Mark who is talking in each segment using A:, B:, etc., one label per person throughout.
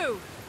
A: move!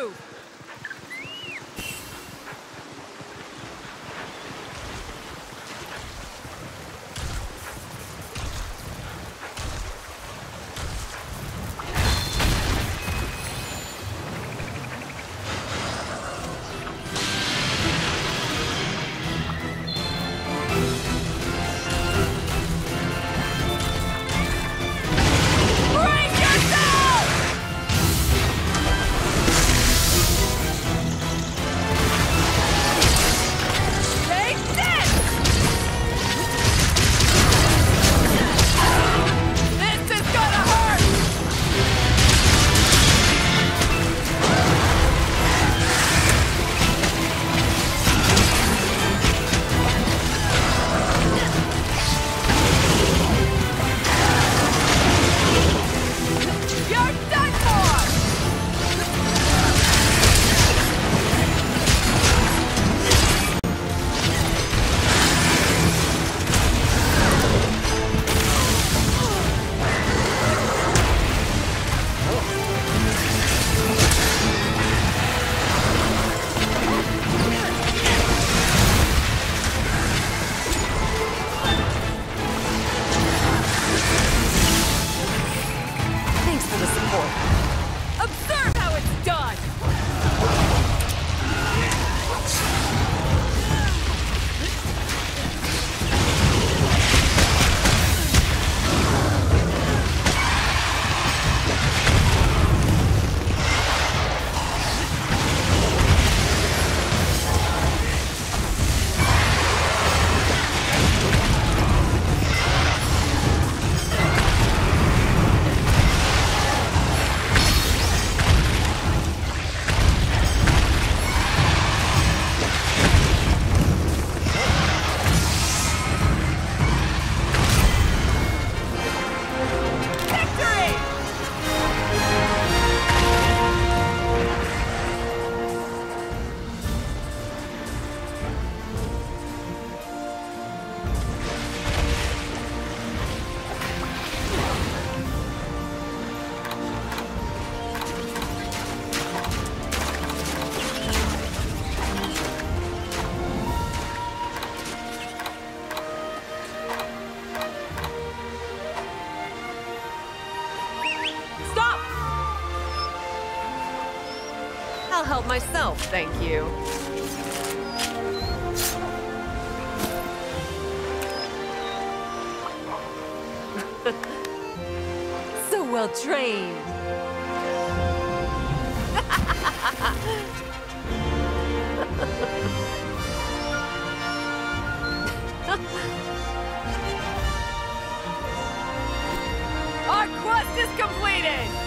A: move.
B: myself, thank you. so well trained.
A: Our quest is completed!